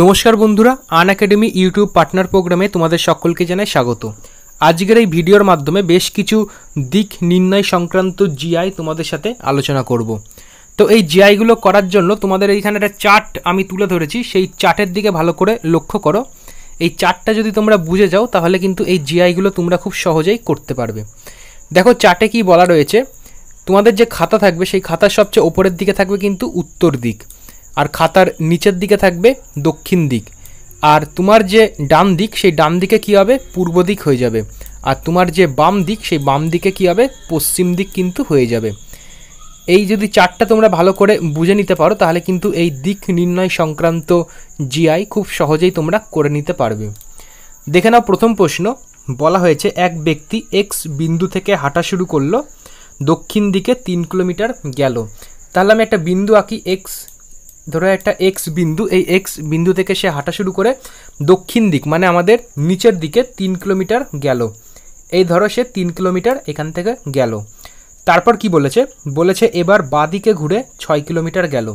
নমস্কার বন্ধুরা, আন academy YouTube partner প্রোগ্রামে তোমাদের সকলকে জানাই স্বাগত। আজকের এই ভিডিওর মাধ্যমে বেশ কিছু দিক নির্ণয় সংক্রান্ত জিআই তোমাদের সাথে আলোচনা করব। তো এই জিআইগুলো করার জন্য তোমাদের এইখানে একটা চার্ট আমি তুলে ধরেছি, সেই চার্টের দিকে ভালো করে লক্ষ্য করো। এই চার্টটা যদি তোমরা বুঝে যাও, তাহলে কিন্তু এই জিআইগুলো তোমরা খুব সহজেই করতে পারবে। দেখো, চার্টে কি বলা রয়েছে, তোমাদের যে খাতা থাকবে, সেই খাতার সবচেয়ে ওপরের দিকে থাকবে কিন্তু উত্তর দিক। আর খাতার নিচের দিকে থাকবে দক্ষিণ দিক। আর তোমার যে ডান দিক, সেই ডান দিকে কী হবে? পূর্ব দিক হয়ে যাবে। আর তোমার যে বাম দিক, সেই বাম দিকে কী হবে? পশ্চিম দিক কিন্তু হয়ে যাবে। এই যদি চারটা তোমরা ভালো করে বুঝে নিতে পারো, তাহলে কিন্তু এই দিক নির্ণয় সংক্রান্ত জিআই খুব সহজেই তোমরা করে নিতে পারবে। দেখে নাও প্রথম প্রশ্ন। বলা হয়েছে, এক ব্যক্তি এক্স বিন্দু থেকে হাঁটা শুরু করল, দক্ষিণ দিকে তিন কিলোমিটার গেল। তাহলে আমি একটা বিন্দু আঁকি এক্স ধরো একটা এক্স বিন্দু, এই এক্স বিন্দু থেকে সে হাঁটা শুরু করে দক্ষিণ দিক মানে আমাদের নিচের দিকে তিন কিলোমিটার গেল। এই ধরো সে তিন কিলোমিটার এখান থেকে গেল। তারপর কি বলেছে? বলেছে এবার বাদিকে ঘুরে ছয় কিলোমিটার গেল।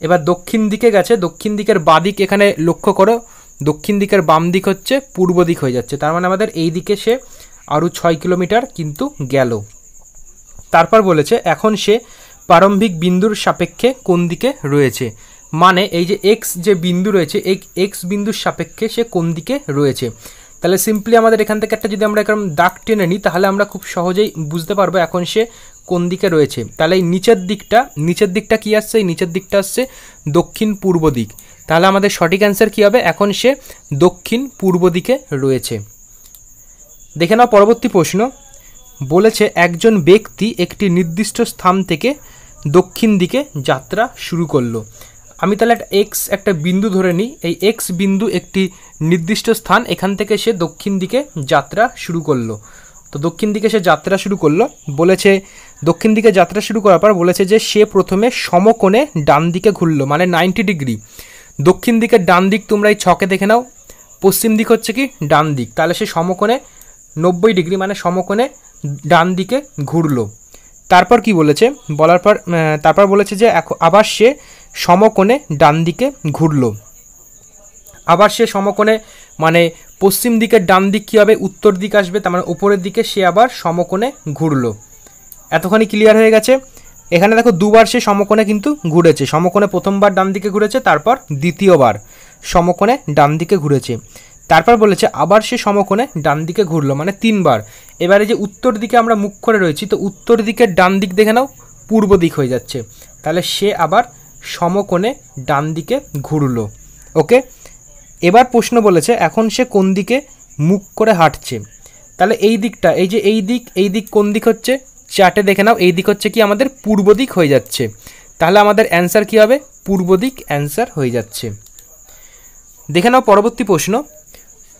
এবার দক্ষিণ দিকে গেছে, দক্ষিণ দিকের বাদিক এখানে লক্ষ্য করো, দক্ষিণ দিকের বাম দিক হচ্ছে পূর্ব দিক হয়ে যাচ্ছে, তার মানে আমাদের এই দিকে সে আরও ছয় কিলোমিটার কিন্তু গেল। তারপর বলেছে এখন সে প্রারম্ভিক বিন্দুর সাপেক্ষে কোন দিকে রয়েছে? মানে এই যে এক্স যে বিন্দু রয়েছে, এই এক্স বিন্দুর সাপেক্ষে সে কোন দিকে রয়েছে? তাহলে সিম্পলি আমাদের এখান থেকে একটা যদি আমরা এরকম দাগ টেনে নিই, তাহলে আমরা খুব সহজেই বুঝতে পারব এখন সে কোন দিকে রয়েছে। তাহলে এই নিচের দিকটা নিচের দিকটা কি আসছে? এই নিচের দিকটা আসছে দক্ষিণ পূর্ব দিক। তাহলে আমাদের সঠিক অ্যান্সার কী হবে? এখন সে দক্ষিণ পূর্ব দিকে রয়েছে। দেখে নাও পরবর্তী প্রশ্ন। বলেছে, একজন ব্যক্তি একটি নির্দিষ্ট স্থান থেকে দক্ষিণ দিকে যাত্রা শুরু করল। আমি তাহলে একটা এক্স একটা বিন্দু ধরে নিই। এই এক্স বিন্দু একটি নির্দিষ্ট স্থান, এখান থেকে সে দক্ষিণ দিকে যাত্রা শুরু করল। তো দক্ষিণ দিকে সে যাত্রা শুরু করল, বলেছে, দক্ষিণ দিকে যাত্রা শুরু করার পর বলেছে যে সে প্রথমে সমকোণে ডান দিকে ঘুরলো মানে নাইনটি ডিগ্রি। দক্ষিণ দিকের ডান দিক তোমরা এই ছকে দেখে নাও। পশ্চিম দিক হচ্ছে কি? ডান দিক। তাহলে সে সমকোণে নব্বই ডিগ্রি মানে সমকোণে ডান দিকে ঘুরলো। তারপর কি বলেছে? বলার পর তারপর বলেছে যে আবার সে সমকোণে ডান দিকে ঘুরলো। আবার সে সমকোণে মানে পশ্চিম দিকের ডান দিক কী হবে, উত্তর দিক আসবে, তার মানে উপরের দিকে সে আবার সমকোণে ঘুরলো। এতখানি ক্লিয়ার হয়ে গেছে। এখানে দেখো দুবার সে সমকোণে কিন্তু ঘুরেছে। সমকোণে প্রথমবার ডান দিকে ঘুরেছে, তারপর দ্বিতীয়বার সমকোণে ডান দিকে ঘুরেছে। তারপর বলেছে আবার সে সমকোণে ডান দিকে ঘুরলো মানে তিনবার। এবারে যে উত্তর দিকে আমরা মুখ করে রয়েছি, তো উত্তর দিকের ডান দিক দেখে নাও, পূর্ব দিক হয়ে যাচ্ছে। তাহলে সে আবার সমকোণে ডান দিকে ঘুরলো। ওকে এবার প্রশ্ন বলেছে, এখন সে কোন দিকে মুখ করে হাঁটছে? তাহলে এই দিকটা, এই যে এই দিক এই দিক কোন দিক হচ্ছে? চার্টে দেখে নাও, এই দিক হচ্ছে কি আমাদের পূর্ব দিক হয়ে যাচ্ছে। তাহলে আমাদের অ্যান্সার কী হবে? পূর্ব দিক অ্যান্সার হয়ে যাচ্ছে। দেখে নাও পরবর্তী প্রশ্ন।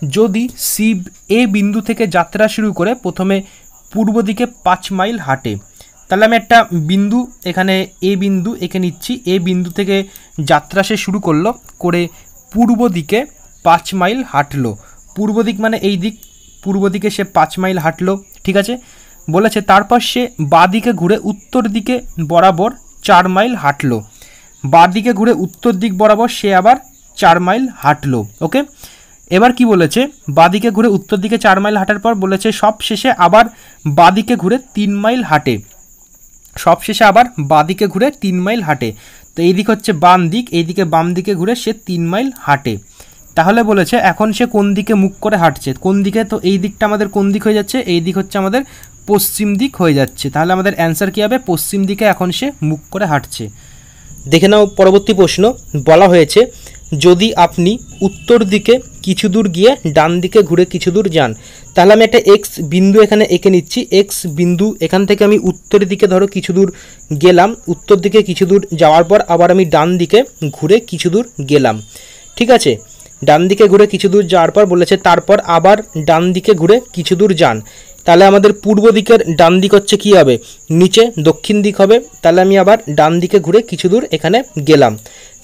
যদি শিব এ বিন্দু থেকে যাত্রা শুরু করে প্রথমে পূর্ব দিকে পাঁচ মাইল হাঁটে, তাহলে আমি একটা বিন্দু এখানে এ বিন্দু এঁকে নিচ্ছি। এ বিন্দু থেকে যাত্রা সে শুরু করল, করে পূর্ব দিকে পাঁচ মাইল হাঁটলো। পূর্ব দিক মানে এই দিক, পূর্ব দিকে সে পাঁচ মাইল হাঁটলো, ঠিক আছে? বলেছে, তারপর সে বাঁ দিকে ঘুরে উত্তর দিকে বরাবর চার মাইল হাঁটলো। বাঁ দিকে ঘুরে উত্তর দিক বরাবর সে আবার চার মাইল হাঁটলো, ওকে? এবার কি বলেছে? বাদিকে ঘুরে উত্তর দিকে চার মাইল হাঁটার পর বলেছে, সব শেষে আবার বাদিকে ঘুরে তিন মাইল হাঁটে। সব শেষে আবার বাদিকে ঘুরে তিন মাইল হাঁটে। তো এই দিক হচ্ছে বাম দিক এইদিকে বাম দিকে ঘুরে সে তিন মাইল হাঁটে। তাহলে বলেছে, এখন সে কোন দিকে মুখ করে হাঁটছে? কোন দিকে? তো এই দিকটা আমাদের কোন দিক হয়ে যাচ্ছে? এই দিক হচ্ছে আমাদের পশ্চিম দিক হয়ে যাচ্ছে। তাহলে আমাদের অ্যান্সার কী হবে? পশ্চিম দিকে এখন সে মুখ করে হাঁটছে। দেখে নাও পরবর্তী প্রশ্ন। বলা হয়েছে, যদি আপনি উত্তর দিকে কিছু দূর গিয়ে ডান দিকে ঘুরে কিছু দূর যান। তাহলে আমি একটা এক্স বিন্দু এখানে এঁকে নিচ্ছি। এক্স বিন্দু, এখান থেকে আমি উত্তর দিকে ধরো কিছু দূর গেলাম। উত্তর দিকে কিছু দূর যাওয়ার পর আবার আমি ডান দিকে ঘুরে কিছু দূর গেলাম। ঠিক আছে? ডান দিকে ঘুরে কিছু দূর যাওয়ার পর বলেছে, তারপর আবার ডান দিকে ঘুরে কিছু দূর যান। তাহলে আমাদের পূর্ব দিকের ডান দিক হচ্ছে কী হবে? নিচে দক্ষিণ দিক হবে। তাহলে আমি আবার ডান দিকে ঘুরে কিছু দূর এখানে গেলাম।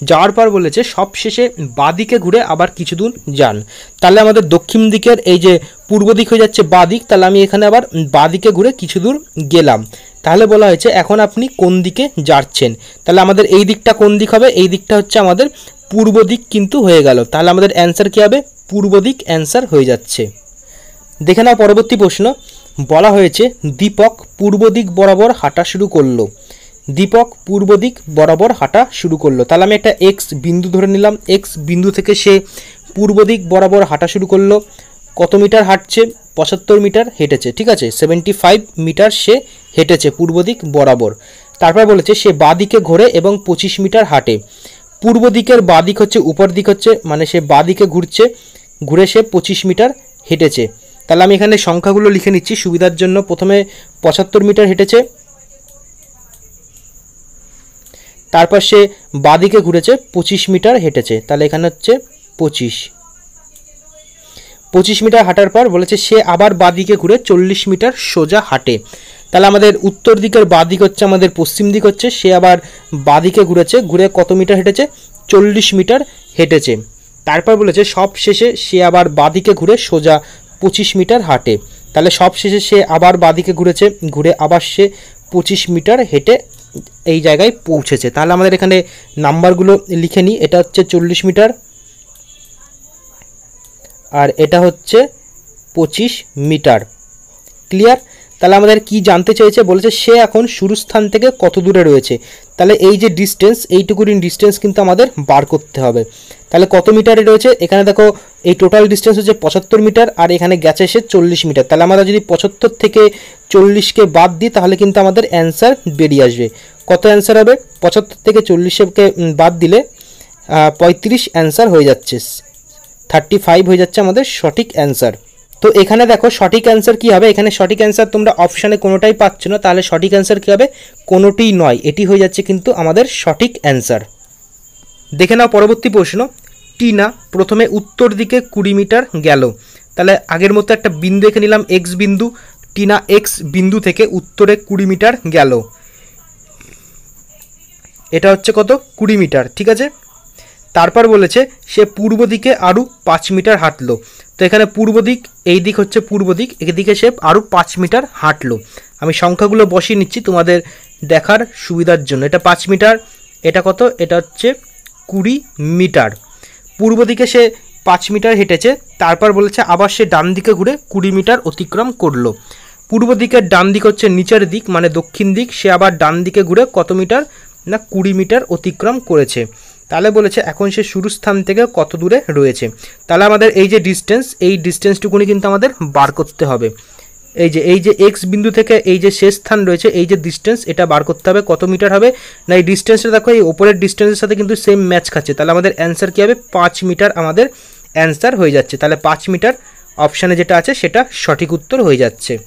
যাওয়ার পর বলেছে সব শেষে বাদিকে ঘুরে আবার কিছু দূর যান। তাহলে আমাদের দক্ষিণ দিকের এই যে পূর্ব দিক হয়ে যাচ্ছে বাদিক তাহলে আমি এখানে আবার বাদিকে ঘুরে কিছু দূর গেলাম। তাহলে বলা হয়েছে, এখন আপনি কোন দিকে যাচ্ছেন? তাহলে আমাদের এই দিকটা কোন দিক হবে? এই দিকটা হচ্ছে আমাদের পূর্ব দিক কিন্তু হয়ে গেল। তাহলে আমাদের অ্যান্সার কী হবে? পূর্ব দিক অ্যান্সার হয়ে যাচ্ছে। দেখে নাও পরবর্তী প্রশ্ন। বলা হয়েছে, দীপক পূর্ব দিক বরাবর হাঁটা শুরু করল। দীপক পূর্ব দিক বরাবর হাঁটা শুরু করল। তাহলে আমি একটা এক্স বিন্দু ধরে নিলাম। এক্স বিন্দু থেকে সে পূর্ব দিক বরাবর হাঁটা শুরু করল। কত মিটার হাঁটছে? পঁচাত্তর মিটার হেঁটেছে, ঠিক আছে? সেভেন্টি ফাইভ মিটার সে হেঁটেছে পূর্ব দিক বরাবর। তারপর বলেছে, সে বাঁ দিকে ঘোরে এবং পঁচিশ মিটার হাঁটে। পূর্ব দিকের বাঁ দিক হচ্ছে উপর দিক হচ্ছে মানে সে বাঁ দিকে ঘুরছে, ঘুরে সে পঁচিশ মিটার হেঁটেছে। তাহলে আমি এখানে সংখ্যাগুলো লিখে নিচ্ছি। সুবিধার জন্য প্রথমে পঁচাত্তর মিটার হেঁটেছে। তারপর সে বাদিকে ঘুরেছে, পঁচিশ মিটার হেঁটেছে। তাহলে এখানে হচ্ছে পঁচিশ। পঁচিশ মিটার হাঁটার পর বলেছে, সে আবার বাদিকে ঘুরে চল্লিশ মিটার সোজা হাঁটে। তাহলে আমাদের উত্তর দিকের বাদিক হচ্ছে আমাদের পশ্চিম দিক হচ্ছে, সে আবার বাদিকে ঘুরেছে, ঘুরে কত মিটার হেঁটেছে? চল্লিশ মিটার হেঁটেছে। তারপর বলেছে, সব শেষে সে আবার বাদিকে ঘুরে সোজা পঁচিশ মিটার হাঁটে। তাহলে সব শেষে সে আবার বাদিকে ঘুরেছে, ঘুরে আবার সে পঁচিশ মিটার হেঁটে এই জায়গায় পৌঁছেছে। তাহলে আমাদের এখানে নাম্বারগুলো লিখে নিই। এটা হচ্ছে চল্লিশ মিটার আর এটা হচ্ছে পঁচিশ মিটার। ক্লিয়ার? তাহলে আমাদের কি জানতে চেয়েছে? বলেছে সে এখন শুরু স্থান থেকে কত দূরে রয়েছে? তাহলে এই যে ডিস্টেন্স এইটুকুনি ডিস্টেন্স কিন্তু আমাদের বার করতে হবে। তাহলে কত মিটারে রয়েছে? এখানে দেখো, এই টোটাল ডিস্টেন্স হচ্ছে পঁচাত্তর মিটার, আর এখানে গেছে সে চল্লিশ মিটার। তাহলে আমরা যদি পঁচাত্তর থেকে চল্লিশকে বাদ দিই, তাহলে কিন্তু আমাদের অ্যান্সার বেরিয়ে আসবে। কত অ্যান্সার হবে? পঁচাত্তর থেকে চল্লিশকে বাদ দিলে পঁয়ত্রিশ অ্যান্সার হয়ে যাচ্ছে। থার্টি ফাইভ হয়ে যাচ্ছে আমাদের সঠিক অ্যান্সার তো এখানে দেখো, সঠিক অ্যান্সার কী হবে? এখানে সঠিক অ্যান্সার তোমরা অপশানে কোনোটাই পাচ্ছ না, তাহলে সঠিক অ্যান্সার কী হবে? কোনোটিই নয়। এটি হয়ে যাচ্ছে কিন্তু আমাদের সঠিক অ্যান্সার দেখে নাও পরবর্তী প্রশ্ন। টিনা প্রথমে উত্তর দিকে কুড়ি মিটার গেল। তাহলে আগের মতো একটা বিন্দু এঁকে নিলাম, এক্স বিন্দু, টিনা এক্স বিন্দু থেকে উত্তরে কুড়ি মিটার গেল। এটা হচ্ছে কত? কুড়ি মিটার, ঠিক আছে? তারপর বলেছে, সে পূর্ব দিকে আরও পাঁচ মিটার হাঁটলো। তো এখানে পূর্ব দিক, এই দিক হচ্ছে পূর্ব দিক, এদিকে সে আরও পাঁচ মিটার হাঁটলো। আমি সংখ্যাগুলো বসিয়ে নিচ্ছি তোমাদের দেখার সুবিধার জন্য। এটা পাঁচ মিটার, এটা কত? এটা হচ্ছে কুড়ি মিটার। পূর্ব দিকে সে পাঁচ মিটার হেঁটেছে, তারপর বলেছে আবার সে ডান দিকে ঘুরে কুড়ি মিটার অতিক্রম করল। পূর্ব দিকের ডান দিক হচ্ছে নিচের দিক মানে দক্ষিণ দিক, সে আবার ডান দিকে ঘুরে কত মিটার না কুড়ি মিটার অতিক্রম করেছে। তাহলে বলেছে এখন সে শুরু স্থান থেকে কত দূরে রয়েছে। তাহলে আমাদের এই যে ডিস্টেন্স এই ডিস্টেন্সটুকুনি কিন্তু আমাদের বার করতে হবে। এই যে এই যে এক্স বিন্দু থেকে এই যে শেষ স্থান রয়েছে, এই যে ডিস্টেন্স এটা বার করতে হবে, কত মিটার হবে? না, এই ডিস্টেন্সটা দেখো, এই ওপরের ডিস্টেন্সের সাথে কিন্তু সেম ম্যাচ খাচ্ছে। তাহলে আমাদের অ্যান্সার কী হবে? পাঁচ মিটার আমাদের অ্যান্সার হয়ে যাচ্ছে। তাহলে পাঁচ মিটার অপশানে যেটা আছে, সেটা সঠিক উত্তর হয়ে যাচ্ছে।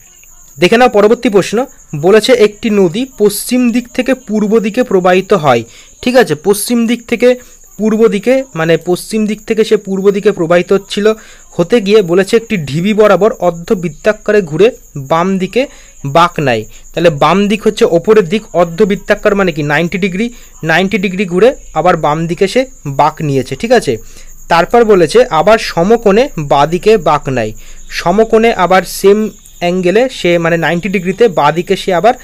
দেখে নাও পরবর্তী প্রশ্ন। বলেছে একটি নদী পশ্চিম দিক থেকে পূর্ব দিকে প্রবাহিত হয়। ঠিক আছে, পশ্চিম দিক থেকে পূর্ব দিকে মানে পশ্চিম দিক থেকে সে পূর্ব দিকে প্রবাহিত হচ্ছিল। হতে গিয়ে বলেছে একটি ঢিবি বরাবর অর্ধ বৃত্তাকারে ঘুরে বাম দিকে বাঁক নেয় তাহলে বাম দিক হচ্ছে ওপরের দিক অর্ধ বৃত্তাকার মানে কি? নাইনটি ডিগ্রি নাইনটি ডিগ্রি ঘুরে আবার বাম দিকে সে বাঁক নিয়েছে, ঠিক আছে? তারপর বলেছে আবার সমকোণে বাদিকে বাঁক নেয় সমকোণে আবার সেম অ্যাঙ্গেলে সে মানে নাইনটি ডিগ্রিতে বাঁ দিকে সে আবার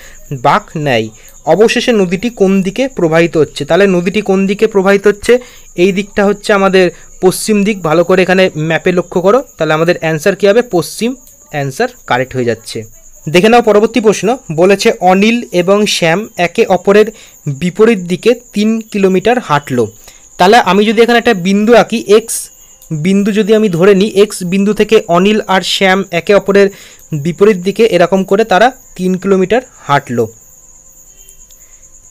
বাঁক নেয় অবশেষে নদীটি কোন দিকে প্রবাহিত হচ্ছে? তাহলে নদীটি কোন দিকে প্রবাহিত হচ্ছে? এই দিকটা হচ্ছে আমাদের পশ্চিম দিক। ভালো করে এখানে ম্যাপে লক্ষ্য করো। তাহলে আমাদের অ্যান্সার কী হবে? পশ্চিম অ্যান্সার কারেক্ট হয়ে যাচ্ছে। দেখে নাও পরবর্তী প্রশ্ন। বলেছে অনিল এবং শ্যাম একে অপরের বিপরীত দিকে তিন কিলোমিটার হাঁটলো। তাহলে আমি যদি এখানে একটা বিন্দু আঁকি এক্স বিন্দু যদি আমি ধরে নিই এক্স বিন্দু থেকে অনিল আর শ্যাম একে অপরের বিপরীত দিকে এরকম করে তারা তিন কিলোমিটার হাঁটলো।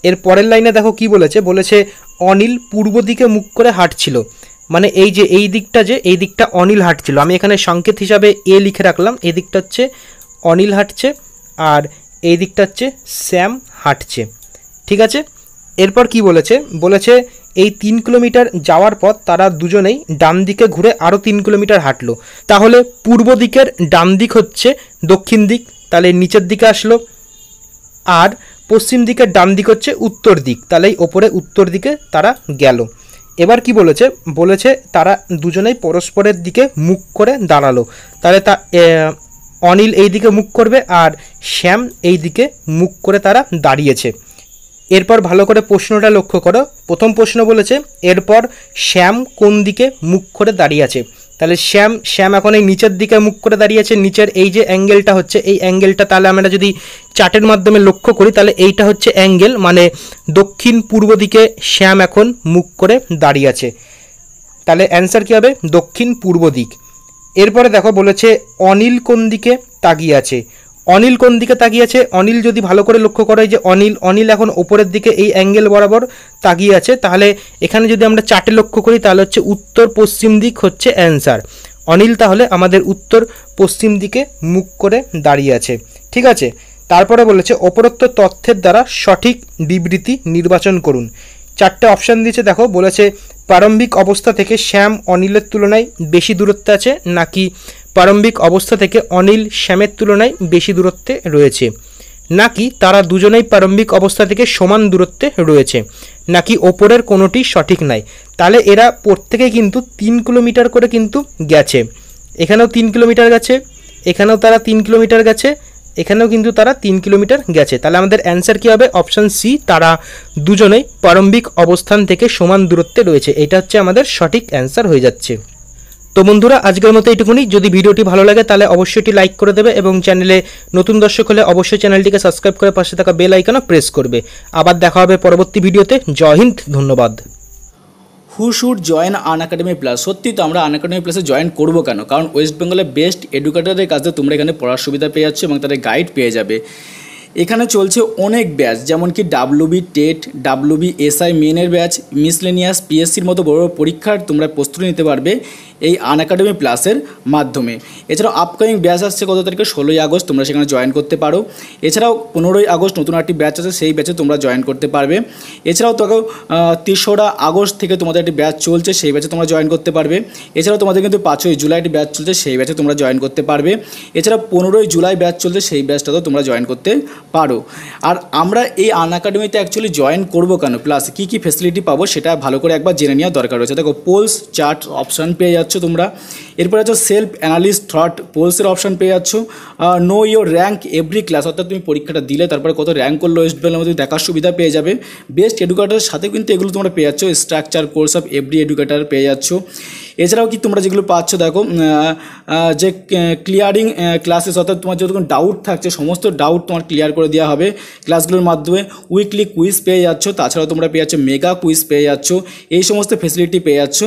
এর পরের লাইনে দেখো কি বলেছে? বলেছে, অনিল পূর্ব দিকে মুখ করে হাঁটছিল। মানে এই যে, এই দিকটা যে, এই দিকটা অনিল হাঁটছিল। আমি এখানে সংকেত হিসাবে এ লিখে রাখলাম। এই দিকটা হচ্ছে অনিল হাঁটছে আর এই দিকটা হচ্ছে শ্যাম হাঁটছে। ঠিক আছে? এরপর কি বলেছে? বলেছে, এই তিন কিলোমিটার যাওয়ার পর তারা দুজনেই ডান দিকে ঘুরে আরও তিন কিলোমিটার হাঁটলো। তাহলে পূর্ব দিকের ডান দিক হচ্ছে দক্ষিণ দিক, তাহলে নিচের দিকে আসলো। আর পশ্চিম দিকের ডান দিক হচ্ছে উত্তর দিক তাহলে এই ওপরে উত্তর দিকে তারা গেল। এবার কি বলেছে? বলেছে তারা দুজনেই পরস্পরের দিকে মুখ করে দাঁড়াল। তাহলে তা অনিল এই দিকে মুখ করবে আর শ্যাম এই দিকে মুখ করে তারা দাঁড়িয়েছে। এরপর ভালো করে প্রশ্নটা লক্ষ্য করো। প্রথম প্রশ্ন বলেছে, এরপর শ্যাম কোন দিকে মুখ করে দাঁড়িয়ে আছে? তাহলে শ্যাম শ্যাম এখন এই নিচের দিকে মুখ করে দাঁড়িয়ে আছে নিচের এই যে অ্যাঙ্গেলটা হচ্ছে, এই অ্যাঙ্গেলটা তাহলে আমরা যদি চার্টের মাধ্যমে লক্ষ্য করি, তাহলে এইটা হচ্ছে অ্যাঙ্গেল মানে দক্ষিণ পূর্ব দিকে শ্যাম এখন মুখ করে দাঁড়িয়ে আছে। তাহলে অ্যান্সার কী হবে? দক্ষিণ পূর্ব দিক। এরপরে দেখো বলেছে, অনিল কোন দিকে তাকিয়ে আছে? অনিল কোন দিকে তাকিয়ে আছে অনিল যদি ভালো করে লক্ষ্য করে যে অনিল অনিল এখন ওপরের দিকে এই অ্যাঙ্গেল বরাবর তাকিয়ে আছে, তাহলে এখানে যদি আমরা চার্টে লক্ষ্য করি, তাহলে হচ্ছে উত্তর পশ্চিম দিক হচ্ছে অ্যান্সার অনিল তাহলে আমাদের উত্তর পশ্চিম দিকে মুখ করে দাঁড়িয়ে আছে। ঠিক আছে? তারপরে বলেছে অপরোক্ত তথ্যের দ্বারা সঠিক বিবৃতি নির্বাচন করুন। চারটে অপশান দিয়েছে, দেখো, বলেছে, প্রারম্ভিক অবস্থা থেকে শ্যাম অনিলের তুলনায় বেশি দূরত্বে আছে নাকি প্রারম্ভিক অবস্থা থেকে অনিল শ্যামের তুলনায় বেশি দূরত্বে রয়েছে। নাকি তারা দুজনেই প্রারম্ভিক অবস্থা থেকে সমান দূরত্বে রয়েছে? নাকি ওপরের কোনোটি সঠিক নাই? তাহলে এরা প্রত্যেকে কিন্তু তিন কিলোমিটার করে কিন্তু গেছে। এখানেও তিন কিলোমিটার গেছে, এখানেও তারা তিন কিলোমিটার গেছে, এখানেও কিন্তু তারা তিন কিলোমিটার গেছে। তাহলে আমাদের অ্যান্সার কী হবে? অপশান সি, তারা দুজনেই প্রারম্ভিক অবস্থান থেকে সমান দূরত্বে রয়েছে। এটা হচ্ছে আমাদের সঠিক অ্যান্সার হয়ে যাচ্ছে। তো বন্ধুরা, আজকের মতো এইটুকুনি। যদি ভিডিওটি ভালো লাগে, তাহলে অবশ্যই এটি লাইক করে দেবে এবং চ্যানেলে নতুন দর্শক হলে অবশ্যই চ্যানেলটিকে সাবস্ক্রাইব করে পাশে থাকা বেল আইকনও প্রেস করবে। আবার দেখা হবে পরবর্তী ভিডিওতে। জয় হিন্দ, ধন্যবাদ। Who join Unacademy plus. সত্যি তো আমরা আন একাডেমি প্লাসে জয়েন করব কেন? কারণ ওয়েস্ট বেঙ্গলের বেস্ট এডুকেটারদের কাছে তোমরা এখানে পড়ার সুবিধা পেয়ে যাচ্ছ এবং তাদের গাইড পেয়ে যাবে। এখানে চলছে অনেক ব্যাচ যেমন কি ডাব্লুবি টেট ডাব্লুবি এসআই মেনের ব্যাচ মিসলেনিয়াস পিএসসির মতো বড় বড় পরীক্ষার তোমরা প্রস্তুতি নিতে পারবে এই আন একাডেমি প্লাসের মাধ্যমে। এছাড়াও আপকামিং ব্যাচ আসছে কত তারিখে? ষোলোই আগস্ট তোমরা সেখানে জয়েন করতে পারো। এছাড়াও পনেরোই আগস্ট নতুন একটি ব্যাচ আছে, সেই ব্যাচে তোমরা জয়েন করতে পারবে। এছাড়াও তো তেসরা আগস্ট থেকে তোমাদের একটি ব্যাচ চলছে, সেই ব্যাচে তোমরা জয়েন করতে পারবে। এছাড়াও তোমাদের কিন্তু পাঁচই জুলাই একটি ব্যাচ চলছে, সেই ব্যাচে তোমরা জয়েন করতে পারবে। এছাড়া পনেরোই জুলাই ব্যাচ চলছে, সেই ব্যাচটাতেও তোমরা জয়েন করতে পারো। আর আমরা এই আন একাডেমিতে অ্যাকচুয়ালি জয়েন করব কেন? প্লাস কী কী ফেসিলিটি পাবো সেটা ভালো করে একবার জেনে নেওয়া দরকার রয়েছে। দেখো পোলস চার্ট অপশান পেয়ে যাচ্ছ তোমরা। এরপরে হচ্ছে সেলফ অ্যানালিস্ট থ্রট পোলসের অপশান পেয়ে যাচ্ছ। Know your rank every class অর্থাৎ তুমি পরীক্ষাটা দিলে, তারপরে কত র্যাঙ্ক করল ওয়েস্ট বেঙ্গলের মধ্যে দেখার সুবিধা পেয়ে যাবে। বেস্ট এডুকেটারের সাথে কিন্তু এগুলো তোমরা পেয়ে যাচ্ছ। Structure course of every educator পেয়ে যাচ্ছ। এছাড়াও কি তোমরা যেগুলো পাচ্ছ, দেখো যে ক্লিয়ারিং ক্লাসেস অর্থাৎ তোমার যতক্ষণ ডাউট থাকছে, সমস্ত ডাউট তোমার ক্লিয়ার করে দেওয়া হবে ক্লাসগুলোর মাধ্যমে। উইকলি কুইজ পেয়ে যাচ্ছ, তাছাড়াও তোমরা পেয়ে যাচ্ছ মেগা কুইজ পেয়ে যাচ্ছ, এই সমস্ত ফেসিলিটি পেয়ে যাচ্ছ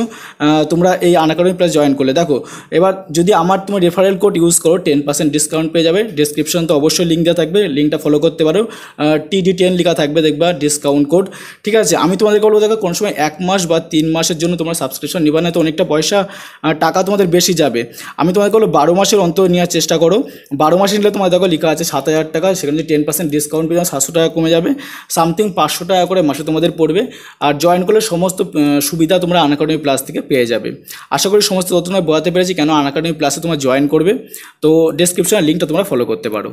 তোমরা এই আনাকাডেমি প্লাস জয়েন করলে। দেখো, এবার যদি আমার তোমার রেফারেল কোড ইউজ করো টেন পার্সেন্ট ডিসকাউন্ট পেয়ে যাবে। ডিসক্রিপশন তো অবশ্যই লিঙ্ক দেওয়া থাকবে লিঙ্কটা ফলো করতে পারো। টিডি টেন লেখা থাকবে দেখবা ডিসকাউন্ট কোড ঠিক আছে, আমি তোমাদের বলব, দেখো, কোনো সময় এক মাস বা তিন মাসের জন্য তোমার সাবস্ক্রিপশন নিবা না তো অনেকটা পয়সা টাকা তোমাদের বেশি যাবে। আমি তোমাদের বলব বারো মাসের অন্তর নেওয়ার চেষ্টা করো। বারো মাসে নিলে তোমার দেখো লেখা আছে সাত হাজার টাকা, সেখানে টেন পার্সেন্ট ডিসকাউন্ট পেয়ে সাতশো টাকা কমে যাবে। সামথিং পাঁচশো টাকা করে মাসে তোমাদের পড়বে। আর জয়েন করলে সমস্ত সুবিধা তোমরা আনএকাডেমি প্লাস থেকে পেয়ে যাবে। আশা করি সমস্ত তথ্য বোঝাতে পেরেছি কেন আনএকাডেমি প্লাসে তোমরা জয়েন করবে। তো ডিসক্রিপশনে লিঙ্কটা তোমরা ফলো করতে পারো।